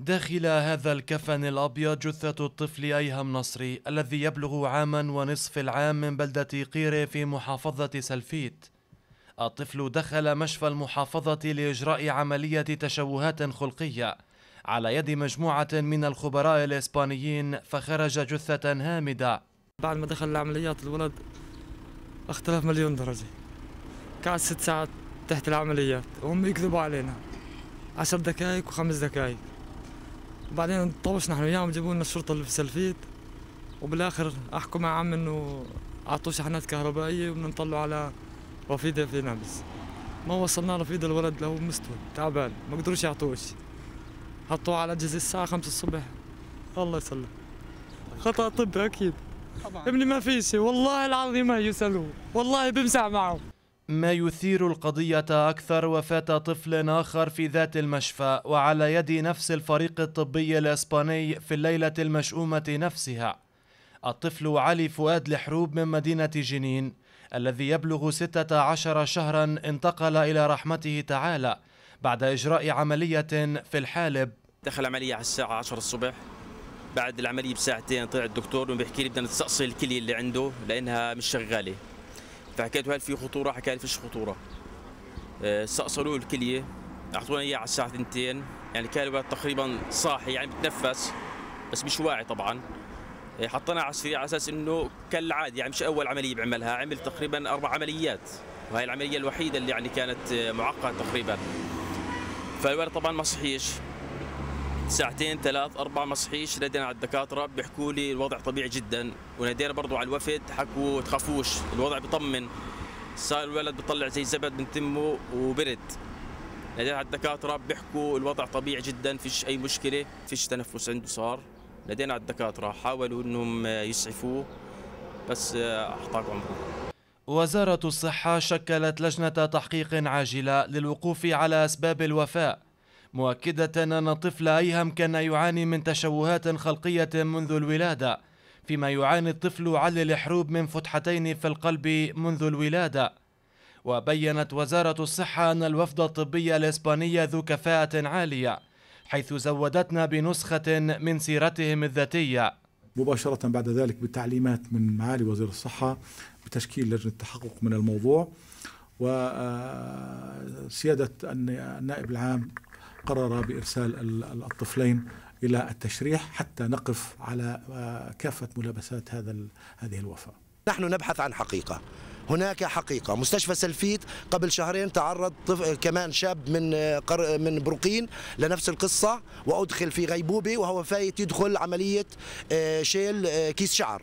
داخل هذا الكفن الأبيض جثة الطفل أيهم نصري الذي يبلغ عاما ونصف العام من بلدة قيرة في محافظة سلفيت. الطفل دخل مشفى المحافظة لإجراء عملية تشوهات خلقية على يد مجموعة من الخبراء الإسبانيين فخرج جثة هامدة. بعد ما دخل العمليات الولد اختلف مليون درجة. قعد ست ساعات تحت العمليات وهم يكذبوا علينا. عشر دقائق وخمس دقائق بعدين طوشنا نحن وياهم جابوا لنا الشرطة اللي في سلفيت. وبالآخر أحكوا مع عم إنه أعطوه شحنات كهربائية وبدنا نطلعه على رفيدة في نابلس. ما وصلنا رفيدة الولد له مستوى تعبان ما قدروش يعطوه شيء حطوه على أجهزة الساعة خمسة الصبح. الله يسلم خطأ طبي أكيد. طبعا. ابني ما في شيء والله العظيم ما يسألوه. والله بمزح معه. ما يثير القضية أكثر وفاة طفل آخر في ذات المشفى وعلى يد نفس الفريق الطبي الإسباني في الليلة المشؤومة نفسها. الطفل علي فؤاد الحروب من مدينة جنين الذي يبلغ 16 شهرا انتقل إلى رحمته تعالى بعد إجراء عملية في الحالب. دخل عملية على الساعة 10 الصبح. بعد العملية بساعتين طلع الدكتور وبيحكي لي بدنا نستأصل الكلية اللي عنده لأنها مش شغالة. فحكيت له هل في خطورة حكى لي فيش خطورة. آه، استأصلوا الكلية أعطونا إياه على الساعة 2 يعني كان الولد تقريبا صاحي يعني بتنفس بس مش واعي طبعا. آه، حطيناه على السرير على أساس إنه كالعاده يعني مش أول عملية بيعملها عمل تقريبا أربع عمليات. وهي العملية الوحيدة اللي يعني كانت آه، معقدة تقريبا. فالولد طبعا ما صحيش. ساعتين ثلاث أربع ما صحيش نادينا على الدكاترة بيحكوا لي الوضع طبيعي جدا. ونادينا برضه على الوفد حكوا تخافوش الوضع بيطمن. صار الولد بيطلع زي زبد من تمه وبرد. نادينا على الدكاترة بيحكوا الوضع طبيعي جدا فيش أي مشكلة فيش تنفس عنده صار. نادينا على الدكاترة حاولوا إنهم يسعفوه. بس احطاق عمره وزارة الصحة شكلت لجنة تحقيق عاجلة للوقوف على أسباب الوفاة. مؤكدة أن الطفل أيهم كان يعاني من تشوهات خلقية منذ الولادة فيما يعاني الطفل علي الحروب من فتحتين في القلب منذ الولادة. وبينت وزارة الصحة أن الوفد الطبي الإسباني ذو كفاءة عالية حيث زودتنا بنسخة من سيرتهم الذاتية. مباشرة بعد ذلك بتعليمات من معالي وزير الصحة بتشكيل لجنة تحقق من الموضوع وسيادة النائب العام قرر بإرسال الطفلين إلى التشريح حتى نقف على آه، كافة ملابسات هذا هذه الوفاة. نحن نبحث عن حقيقة. هناك حقيقة. مستشفى سلفيت قبل شهرين تعرض طفل كمان شاب من آه، من بروقين لنفس القصة وأدخل في غيبوبة وهو فايت يدخل عملية آه، شيل كيس شعر.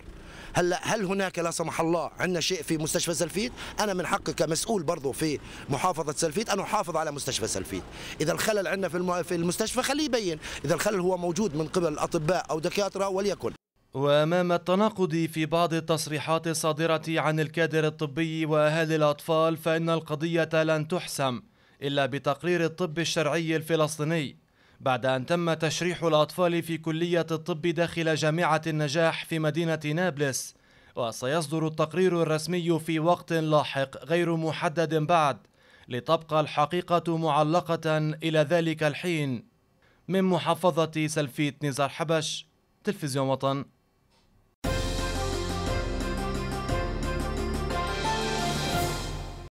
هلا هل هناك لا سمح الله عندنا شيء في مستشفى سلفيت أنا من حقي كمسؤول برضه في محافظة سلفيت أن أحافظ على مستشفى سلفيت إذا الخلل عندنا في في المستشفى خليه يبين. إذا الخلل هو موجود من قبل الأطباء أو دكاترة وليكن. وأمام التناقض في بعض التصريحات الصادرة عن الكادر الطبي وأهالي الأطفال فإن القضية لن تحسم إلا بتقرير الطب الشرعي الفلسطيني. بعد أن تم تشريح الأطفال في كلية الطب داخل جامعة النجاح في مدينة نابلس وسيصدر التقرير الرسمي في وقت لاحق غير محدد بعد لتبقى الحقيقة معلقة إلى ذلك الحين. من محافظة سلفيت نزار حبش تلفزيون وطن.